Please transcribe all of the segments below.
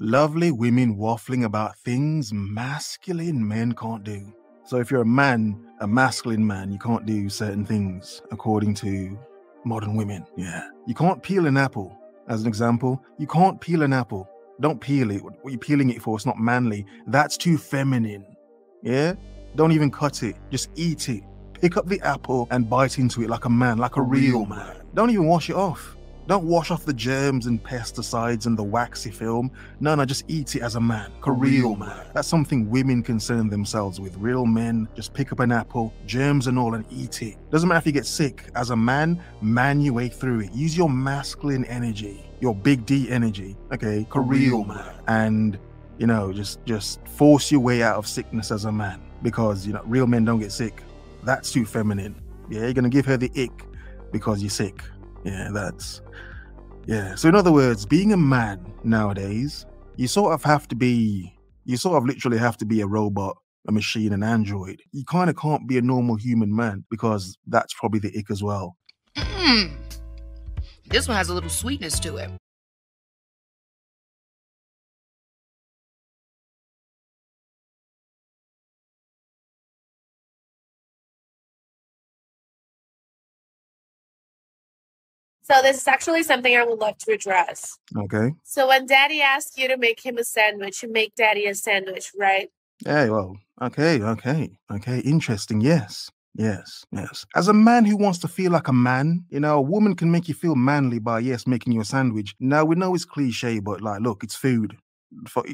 Lovely women waffling about things masculine men can't do. So if you're a man, a masculine man, you can't do certain things according to modern women. Yeah. You can't peel an apple. As an example, you can't peel an apple. Don't peel it. What you're peeling it for? It's not manly. That's too feminine. Yeah? Don't even cut it. Just eat it. Pick up the apple and bite into it like a man, like a real man. Don't even wash it off. Don't wash off the germs and pesticides and the waxy film. No, no, just eat it as a man, a real man. That's something women concern themselves with. Real men just pick up an apple, germs and all, and eat it. Doesn't matter if you get sick. As a man, man your way through it. Use your masculine energy, your big D energy, okay, a real man, and you know, just just force your way out of sickness as a man because you know real men don't get sick. That's too feminine. Yeah, you're gonna give her the ick because you're sick. Yeah, that's yeah. So in other words, being a man nowadays, you sort of have to be you sort of literally have to be a robot, a machine, an android. You kind of can't be a normal human man because that's probably the ick as well. Mm. This one has a little sweetness to it. So this is actually something I would love to address. Okay. So when daddy asks you to make him a sandwich, you make daddy a sandwich, right? Hey, well, okay, okay, okay. Interesting. Yes. Yes, yes. As a man who wants to feel like a man, you know, a woman can make you feel manly by yes, making you a sandwich. Now we know it's cliche, but like, look, it's food. For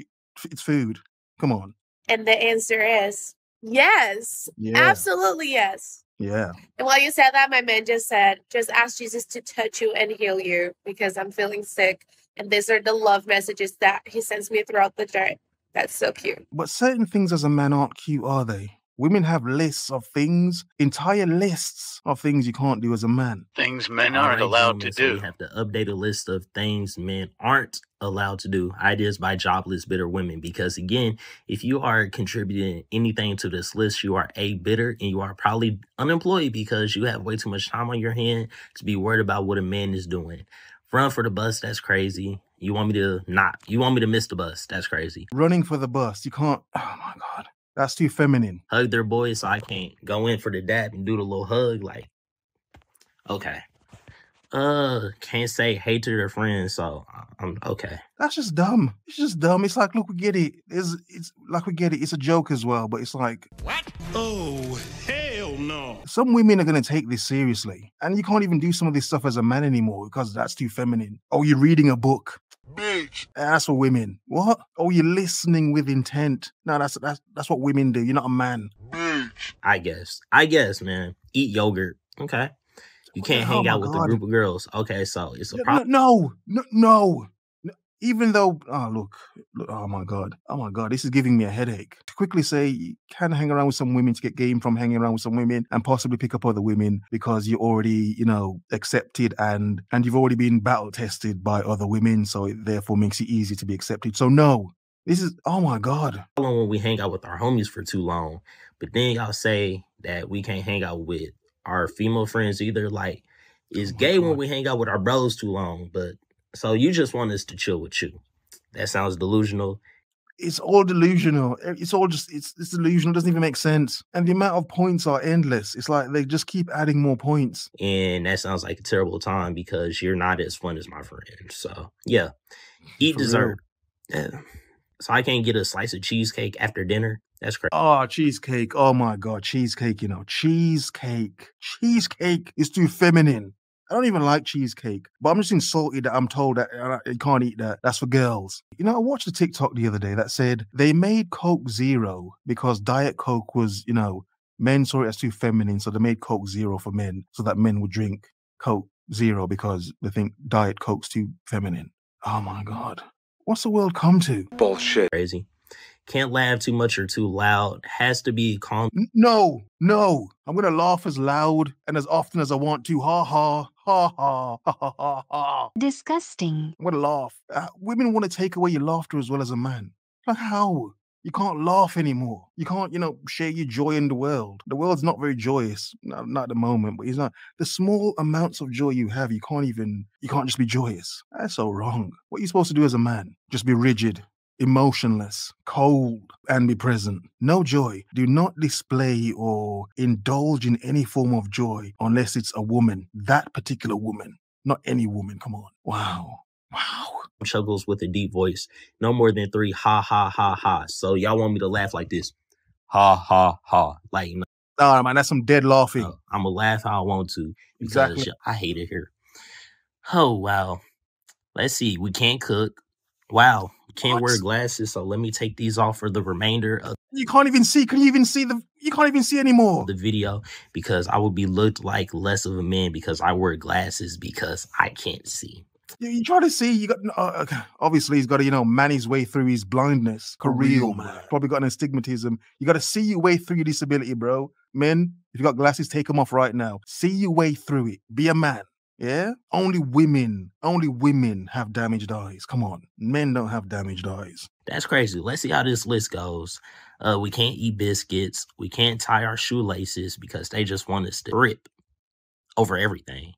it's food. Come on. And the answer is yes. Yeah. Absolutely yes. Yeah. And while you said that, my man just said, just ask Jesus to touch you and heal you because I'm feeling sick. And these are the love messages that he sends me throughout the day. That's so cute. But certain things as a man aren't cute, are they? Women have lists of things, entire lists of things you can't do as a man. Things men aren't right, allowed to do. We have to update a list of things men aren't allowed to do. Ideas by jobless, bitter women. Because again, if you are contributing anything to this list, you are a bitter and you are probably unemployed because you have way too much time on your hand to be worried about what a man is doing. Run for the bus, that's crazy. You want me to not? You want me to miss the bus? That's crazy. Running for the bus, you can't. Oh my God. That's too feminine. Hug their boys, so I can't go in for the dab and do the little hug. Like, okay. Uh, can't say hate to their friends, so I'm okay. That's just dumb. It's just dumb. It's like, look, we get it. It's, it's like we get it. It's a joke as well, but it's like what? Oh, hell no. Some women are going to take this seriously. And you can't even do some of this stuff as a man anymore because that's too feminine. Oh, you're reading a book. Bitch. Uh, that's for women. What? Oh, you're listening with intent. No, that's that's that's what women do. You're not a man. Bitch. I guess. I guess, man. Eat yogurt. Okay. You can't hell, hang oh my out with a group of girls. Okay, so it's a problem. no, no, no, no. Even though, oh look, look, oh my god, oh my god, this is giving me a headache. To quickly say, you can hang around with some women to get game from hanging around with some women, and possibly pick up other women because you're already, you know, accepted and and you've already been battle tested by other women, so it therefore makes it easy to be accepted. So no, this is, oh my god, how long when we hang out with our homies for too long. But then y'all say that we can't hang out with our female friends either. Like, oh it's Oh gay when we hang out with our brothers too long. But so you just want us to chill with you. That sounds delusional. it's all delusional. It's all just it's it's delusional. It doesn't even make sense. And the amount of points are endless. It's like they just keep adding more points. And that sounds like a terrible time because you're not as fun as my friend. So yeah. Eat For dessert. Yeah. So I can't get a slice of cheesecake after dinner. That's crazy. Oh, ah, cheesecake. Oh my god, cheesecake, you know. Cheesecake. Cheesecake is too feminine. I don't even like cheesecake, but I'm just insulted that I'm told that uh, you can't eat that. That's for girls. You know, I watched a TikTok the other day that said they made Coke Zero because Diet Coke was, you know, men saw it as too feminine, so they made Coke Zero for men so that men would drink Coke Zero because they think Diet Coke's too feminine. Oh my god. What's the world come to? Bullshit. Crazy. Can't laugh too much or too loud. Has to be calm No, no. I'm gonna laugh as loud and as often as I want to. Ha ha ha ha ha ha ha ha. Disgusting. I'm gonna laugh. Uh, women want to take away your laughter as well as a man. Like how? You can't laugh anymore. You can't, you know, share your joy in the world. The world's not very joyous, not, not at the moment, but it's not. The small amounts of joy you have, you can't even, you can't just be joyous. That's so wrong. What are you supposed to do as a man? Just be rigid emotionless, cold, and be present. No joy. Do not display or indulge in any form of joy unless it's a woman, that particular woman, not any woman. Come on. Wow. Wow. chuckles with a deep voice. No more than three ha ha ha ha. So y'all want me to laugh like this? Ha ha ha. Like no, Nah, man, that's some dead laughing. I'm gonna laugh how I want to because Exactly. I hate it here. Oh wow. Let's see. We can't cook. Wow. Can't wear glasses. So let me take these off for the remainder of You can't even see. Can you even see the? You can't even see anymore. the video because I would be looked like less of a man because I wear glasses because I can't see. You, you try to see. You got uh, obviously he's got to you know man his way through his blindness. For real, man. Probably got an astigmatism. You got to see your way through your disability, bro. Men, if you got glasses, take them off right now. See your way through it. Be a man. Yeah. Only women, only women have damaged eyes. Come on, men don't have damaged eyes. That's crazy. Let's see how this list goes. Uh, we can't eat biscuits. We can't tie our shoelaces because they just want us to rip over everything.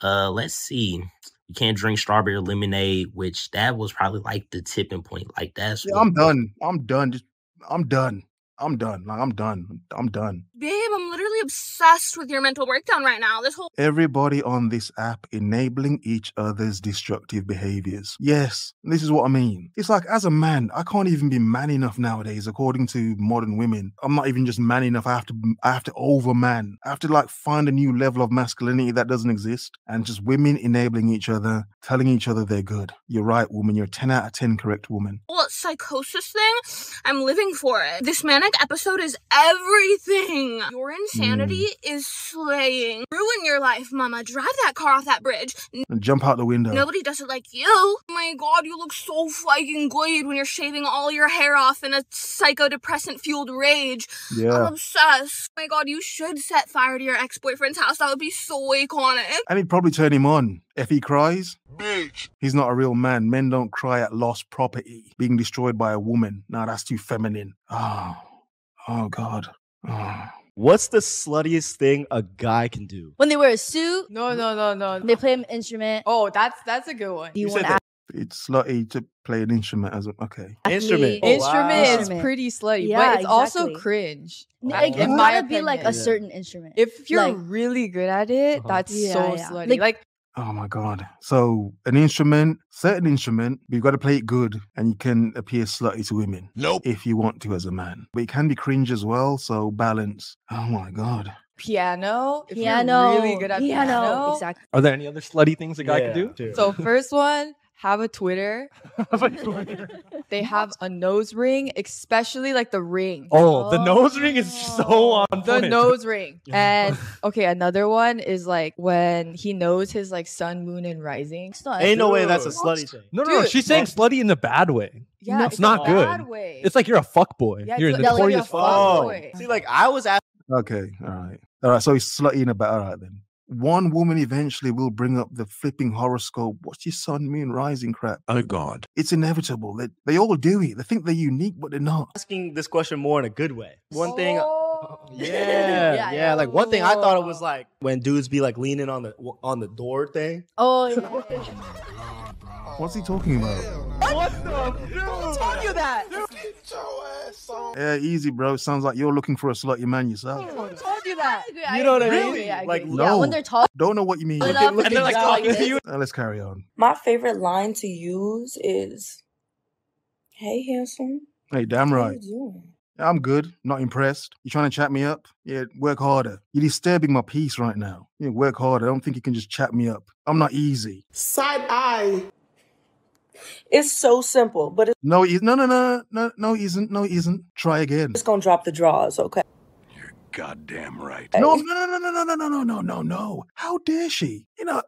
Uh, let's see. We can't drink strawberry lemonade, which that was probably like the tipping point. Like that's Yeah, I'm done. I'm done. Just, I'm done. I'm done. Like I'm done. I'm done. Babe, I'm literally obsessed with your mental breakdown right now. This whole Everybody on this app enabling each other's destructive behaviors. Yes, this is what I mean. It's like, as a man, I can't even be man enough nowadays, according to modern women. I'm not even just man enough. I have to, I have to overman. I have to like find a new level of masculinity that doesn't exist. And just women enabling each other, telling each other they're good. You're right, woman. You're a 10 out of 10 correct woman. Well, psychosis thing, I'm living for it. This manic episode is everything. Your insanity is slaying. Ruin your life, mama. Drive that car off that bridge. And jump out the window. Nobody does it like you. Oh my god, you look so fucking good when you're shaving all your hair off in a psychodepressant fueled rage. I'm obsessed. Oh my god, you should set fire to your ex boyfriend's house. That would be so iconic. And he'd probably turn him on. If he cries, Bitch. He's not a real man. Men don't cry at lost property being destroyed by a woman. Now that's too feminine. Oh, oh God. Oh. What's the sluttiest thing a guy can do? When they wear a suit, No, no, no, no. they play an instrument. Oh, that's that's a good one. you You want said that- It's slutty to play an instrument as a okay. Instrument. Oh, Instrument wow. is Instrument. pretty slutty, Yeah, but it's also exactly. cringe. Like, in you my gotta be like a. Yeah. certain instrument. If you're like- really good at it, Uh-huh. that's Yeah, so yeah. slutty. Like- Like, Oh my God. So an instrument, certain instrument, but you've got to play it good and you can appear slutty to women Nope. if you want to as a man. But it can be cringe as well. So balance. Oh my God. piano. If piano. you're really good at piano, Exactly. Are there any other slutty things a guy Yeah, can do? dude. So first one, have a Twitter. They have a nose ring, especially like the ring. oh, the nose ring is so oh. on the point. nose ring. And okay, another one is like when he knows his like sun, moon, and rising. It's not. Ain't no way that's a Dude. slutty thing. No, no, no. Dude, She's saying no. slutty in the bad way. Yeah, No, it's it's not a good. bad Way. It's like you're a fuck boy. Yeah, you're it's a like- notorious like a fuck. fuck Oh, boy. see, like I was asking. Okay. All right. All right. So he's slutty in a bit. All right then. One woman eventually will bring up the flipping horoscope. What's your sun, moon, rising crap? Oh, God. It's inevitable. They, they all do it. They think they're unique, but they're not. asking this question more in a good way. One thing, Oh. yeah, Yeah, yeah, yeah. Like one thing I thought it was like when dudes be like leaning on the on the door thing. Oh, yeah. What's he talking about? What the hell? Who told you that? Yeah, easy, bro. Sounds like you're looking for a slutty man yourself. Who told you? You know what I mean? agree, I Like, agree. yeah, no. when they're tall, Don't know what you mean. Look Uh, up and they're like talking to this. you. let's carry on. My favorite line to use is, "Hey, handsome, Hey, damn how right. you doing?" I'm good. Not impressed. You trying to chat me up? Yeah, work harder. You're disturbing my peace right now. Yeah, work harder. I don't think you can just chat me up. I'm not easy. Side eye. It's so simple, but it's No, he, no, no, no, no, no, he isn't. No, he isn't. Try again. It's gonna drop the draws, okay? Goddamn right. No, no, no, no, no, no, no, no, no, no, no. How dare she? You know,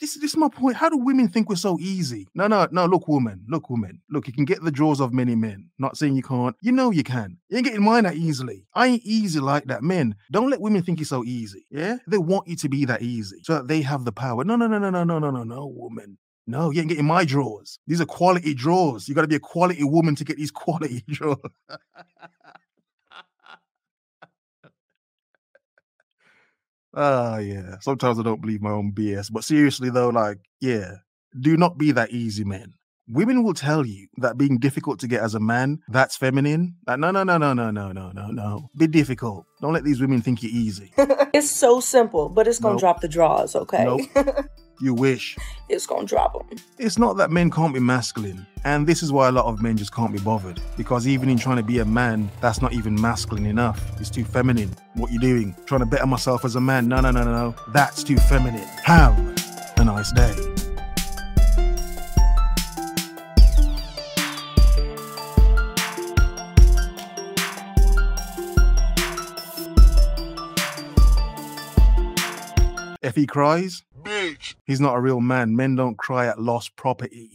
this, this is my point. How do women think we're so easy? No, no, no. Look, woman. Look, woman. Look, you can get the draws of many men. Not saying you can't. You know you can. You ain't getting mine that easily. I ain't easy like that. Men, don't let women think you're so easy. Yeah? They want you to be that easy so that they have the power. No, no, no, no, no, no, no, no, no, woman. No, you ain't getting my draws. These are quality draws. You got to be a quality woman to get these quality draws. Ah, yeah. Sometimes I don't believe my own BS. But seriously, though, like, yeah, do not be that easy, man. Women will tell you that being difficult to get as a man, that's feminine. Like, no, no, no, no, no, no, no, no, no. Be difficult. Don't let these women think you're easy. it's so simple, but it's gonna Nope. drop the draws, okay? Nope. You wish. it's gonna drop them. It's not that men can't be masculine. And this is why a lot of men just can't be bothered. Because even in trying to be a man, that's not even masculine enough. It's too feminine. What you doing? Trying to better myself as a man? No, no, no, no, no. That's too feminine. Have a nice day. If he cries, bitch, he's not a real man. Men don't cry at lost property.